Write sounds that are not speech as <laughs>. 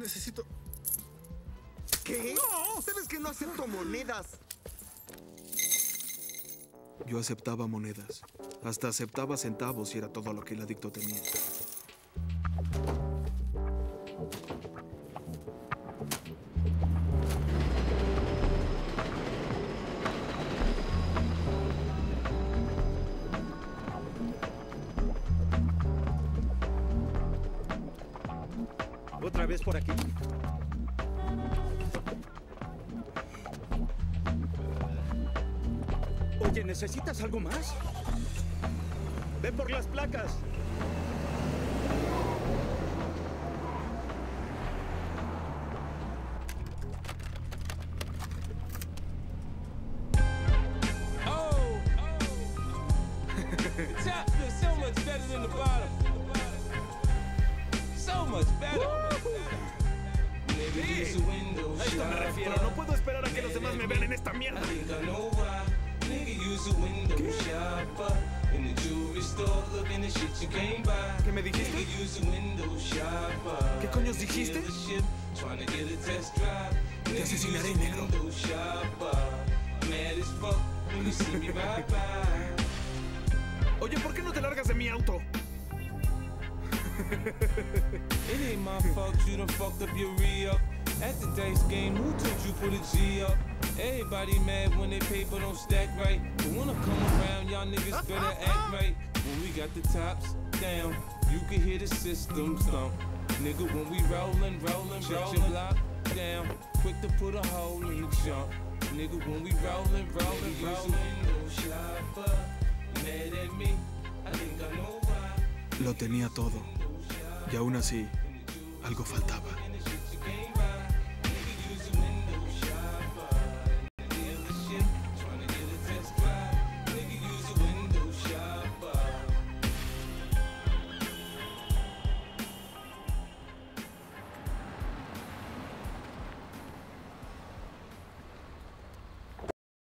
Necesito... ¿Qué? ¡No! ¿Sabes que no acepto monedas? Yo aceptaba monedas. Hasta aceptaba centavos y era todo lo que el adicto tenía. ¿Otra vez por aquí? Oye, ¿necesitas algo más? Ven por las placas. Oh, <laughs> bottom. A esto me refiero. No puedo esperar a que los demás me vean en esta mierda. Buy. ¿Qué me dijiste? ¿Qué coños dijiste? Nigga, asesinaré, negro. Oye, ¿por qué no te largas de mi auto? <laughs> It ain't my fault you done fucked up your re-up. At the dice game, who told you put a G up? Everybody mad when their paper don't stack right. But when I come around, y'all niggas better act right. When we got the tops down, you can hear the system thump. Nigga, when we rollin', rollin', rollin', your block down. Quick to put a hole in the jump. Nigga, when we rollin', rollin', rollin'. No shopper, mad at me. I think I know why. Lo tenía todo. Y aún así, algo faltaba.